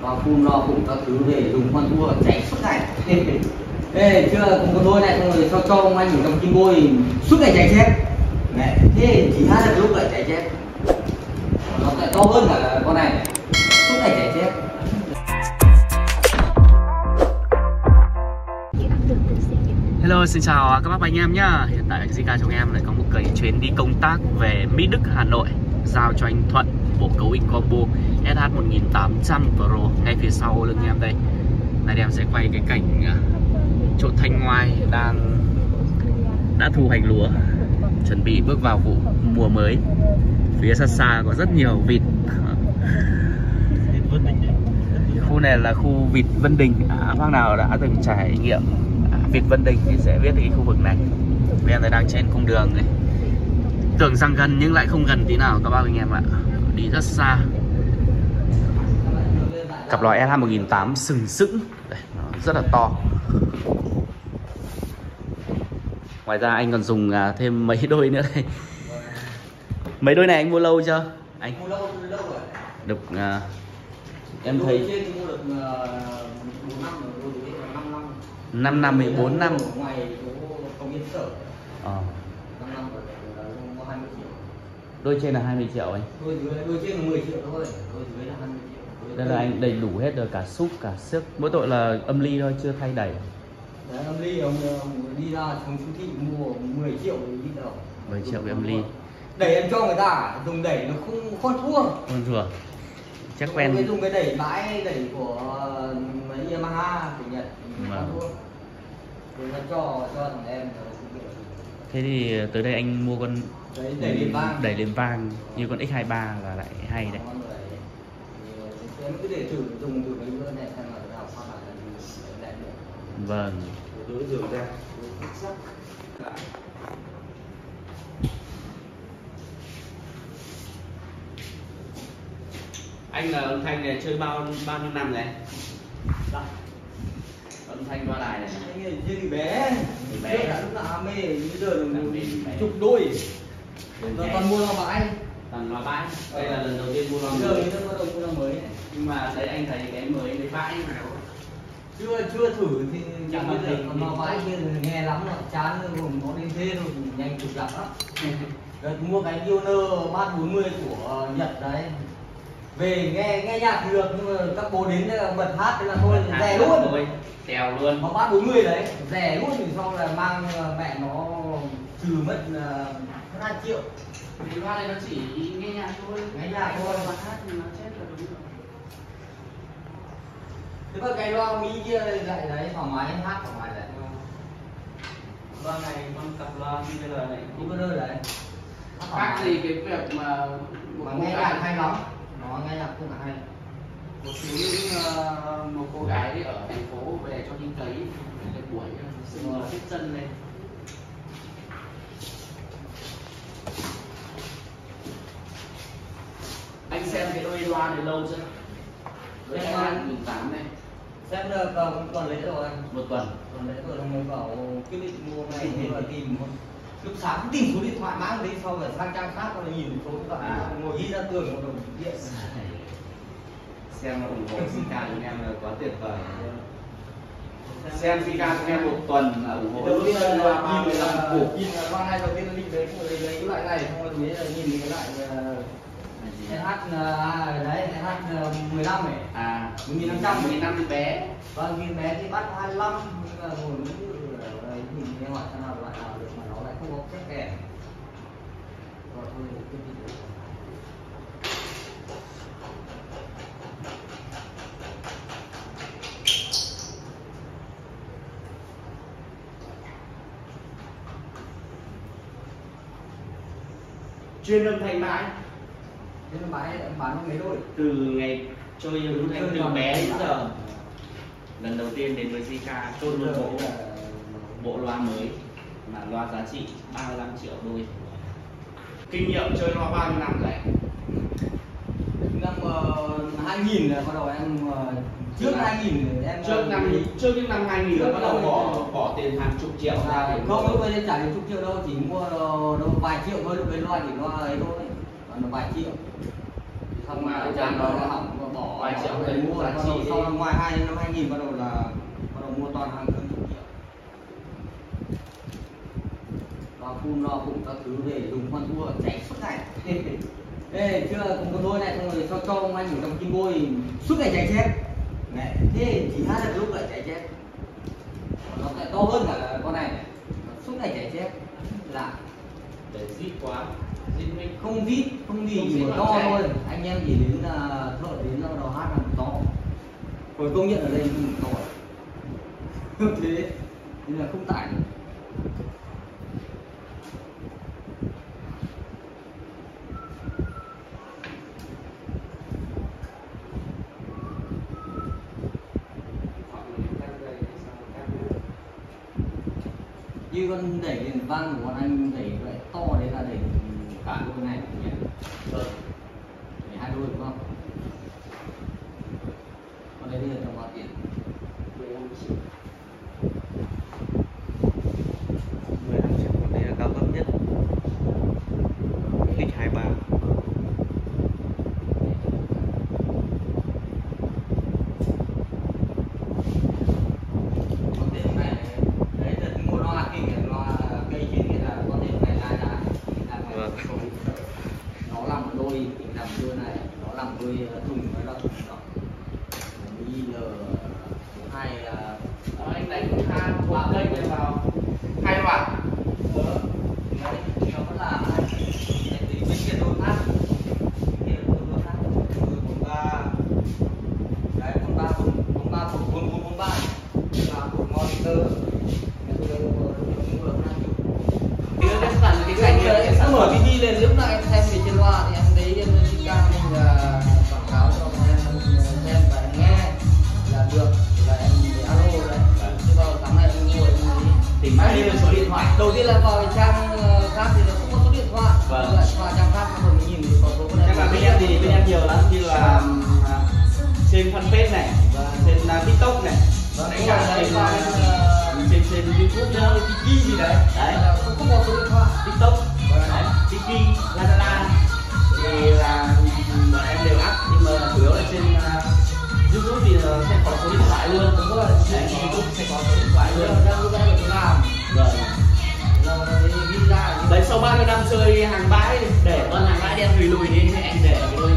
và phun lo cũng các thứ về dùng con thua cháy suốt ngày. Ê, chưa cùng con thôi này xong rồi cho cho ông anh ở trong kim bôi suốt ngày cháy chép. Mẹ, thế chỉ hát được lúc lại cháy chép. Nó lại to hơn cả con này. Suốt ngày cháy chép. Hello, xin chào các bác và anh em nhá. Hiện tại Zika chúng em lại có một cái chuyến đi công tác về Mỹ Đức, Hà Nội Giao cho anh Thuận bộ cấu hình combo. SH1800 Pro ngay phía sau lưng em đây. Này em sẽ quay cái cảnh à, chỗ Thanh Ngoai đang đã thu hoạch lúa Chuẩn bị bước vào vụ mùa mới. Phía xa xa có rất nhiều vịt. Khu này là khu vịt Vân Đình. À, Bác nào đã từng trải nghiệm à, vịt Vân Đình thì sẽ biết cái khu vực này. Bây giờ đang trên cung đường này. Tưởng rằng gần nhưng lại không gần tí nào các bác anh em ạ. Đi rất xa. Cặp lò SH1008 sừng sững. Đây, nó rất là to. Ngoài ra anh còn dùng à, thêm mấy đôi nữa đây. Mấy đôi này anh mua lâu chưa? Anh? Mua lâu lâu rồi. Được à, em thấy thì mua được 4 năm rồi, đôi dưới là 5 năm. 5 năm 14 năm. Ở ngoài chỗ công viên sở. Ờ. 5 năm rồi là mua 20 triệu. Đôi trên là 20 triệu anh. Đôi đôi trên là 10 triệu thôi đôi dưới là 20 Đây là anh đầy đủ hết rồi cả súp cả sức Mỗi tội là âm ly thôi chưa thay đẩy. Đấy, ông Ly ông, ông đi ra trong siêu thị mua 10 triệu đi đâu? 10 triệu với âm ly. Đẩy em cho người ta dùng đẩy nó không không thua. Con rùa Chắc Cái quen. dùng cái đẩy bãi đẩy của mấy Yamaha của Nhật Vâng. rồi nó cho cho thằng em. Thế thì tới đây anh mua con đẩy lên vang. đẩy lên vang như con X23 là lại hay đấy. Thì em cứ để thử dùng thử mấy bữa này xem là nào sau này là gì đẹp được. Vâng. Đối dường ra sắc Anh là âm thanh này chơi bao bao nhiêu năm rồi anh? Âm thanh loa đài này. Anh ấy chơi thì bé. Bé. đã lúc nào mê bây giờ chục đôi. Còn mua lo bãi Toàn loa bãi. Đây là lần đầu tiên mua ta bắt đầu mua lo mới này. Nhưng mà thấy anh thấy cái mới cái bãi nào chưa chưa thử thì Chẳng mà giờ còn lo bãi kia thì nghe lắm rồi chán rồi gồm nó đến thế rồi thì nhanh chụp lắm. Đợt mua cái Pioneer 340 của Nhật đấy. Về nghe nghe nhạc thì được nhưng mà các bố đến đây là bật hát thế là thôi rẻ luôn. Rồi, Tèo luôn. Nó ba bốn mươi đấy rẻ luôn thì sau là mang ờ, mẹ nó trừ mất ờ, mất hai triệu Thì loa này nó chỉ nghe nhạc thôi. Nghe nhạc thôi. Mà hát thì nó chết là đúng rồi. Thế mà cái loa mỹ kia lại đấy thoải mái hát thoải mái đấy Loa này con cặp loa như giờ này cũng có đấy khác gì cái việc mà mà nghe nhạc hay lắm. Nó nghe nhạc cũng là hay. Một số những ờ, một cô gái ở thành phố về cho đi cấy cái buổi sưng Vâng. hết chân lên anh xem cái đôi loa này lâu chưa? Đôi loa mười tám này xem được vào cũng còn lấy rồi. Một tuần. Còn lấy rồi mới bảo quyết định mua này là tìm một lúc sáng cũng tìm số điện thoại mãi đi sau rồi sang trang khác rồi nhìn số điện thoại. À. ngồi ghi ra tường một đồng điện. Xem ủng hộ Zika chúng em là quá tuyệt vời. Xem Zika chúng em một tuần là ủng hộ loa là ba mươi nhìn lăm là củ nhìn là loa này đầu tiên là định đấy lấy lấy cái loại này xong rồi là nhìn cái loại SH à, đấy SH 15 này à 1500. nghìn năm thì bé. Vâng nhìn bé thì bắt 25 nhưng mà ngồi đây nhìn cái loại xem nào loại nào được mà nó lại không có chất kèm rồi thôi tiếp đi chuyên âm thanh mãi thế nó bán em bán mấy đôi? Từ ngày chơi âm thanh từ bé đến giờ. Lần đầu tiên đến với Zika chốt luôn bộ bộ loa mới. Là loa giá trị 35 triệu đôi. Kinh nghiệm chơi loa bao nhiêu năm rồi năm uh, 2000 là bắt đầu em ờ, trước 2000 thì em trước năm trước những năm 2000 là bắt đầu bỏ bỏ tiền hàng chục triệu ra để không lúc ấy trả được chục triệu đâu chỉ mua đâu, vài triệu thôi lúc ấy loa chỉ loa ấy thôi là vài triệu. Xong mà Mà chán nó- nó hỏng bỏ vài triệu để mua trị đầu sau năm ngoài hai năm 2000 bắt đầu là bắt đầu mua toàn hàng hơn chục triệu. Lo phun lo phun các thứ về dùng con thua cháy suốt ngày. Ê, chưa cùng con thôi này xong rồi cho cho ông anh ở trong kim bôi suốt ngày cháy chép. Đấy, thế chỉ hát được lúc lại cháy chép. Nó lại to hơn cả con này. Suốt ngày cháy chép. lạ để zip quá. Zip mình không vít không gì chỉ một to thôi. Anh em chỉ đến uh, thợ đến uh, đầu hát là to. Rồi công nhận ở đây không to. Thế. Nên là không tải được. Như con đẩy đèn vang của bọn anh đẩy vậy to đấy là đẩy cả đôi này nhỉ Vâng. đẩy hai đôi đúng không con đấy bây giờ tầm bao tiền 15 triệu 15 triệu con đây là cao cấp nhất X 23 con tiền này đấy là mua loa kinh là loa cây chín kia là con tiền này ai đã làm này Vâng. nó làm một đôi mình làm đôi này nó làm đôi ờ, thùng với là thùng đó bây giờ hai là Đó, anh đánh hai ba cây này vào hai bạn đấy nó vẫn là hai tí bên kia đôi khác kia đôi đôi khác đôi bốn ba đấy bốn ba bốn bốn ba bốn bốn bốn bốn ba là một monitor đưa cái sẵn cái cạnh cái mở TV lên lúc nào em xem về trên loa thì em thấy em ca mình là quảng cáo cho bọn em xem và em nghe là được. Là em để alo đấy. Chứ vào sáng nay em ngồi em thấy Tìm bao nhiêu số điện thoại. Đầu tiên là vào trang ờ, khác thì nó không có số điện thoại. Vâng. lại vào trang khác rồi mình nhìn thì có số nhưng mà bên em thì bên em nhiều lắm như là à, trên fanpage này và trên à, tiktok này. Vâng, đánh cả trên, à, trên trên youtube nữa tiki gì đấy. Đấy. Là không có số điện thoại. Tiktok. Đấy, tiki lazada thì là bọn em đều up nhưng mà chủ yếu là trên à, youtube thì là sẽ có số điện thoại luôn. Đúng rồi. Trên youtube sẽ có số điện thoại luôn. Đang lúc em phải làm rồi đấy sau 30 năm chơi hàng bãi để con hàng bãi đem lùi lùi đi thì em để cái đôi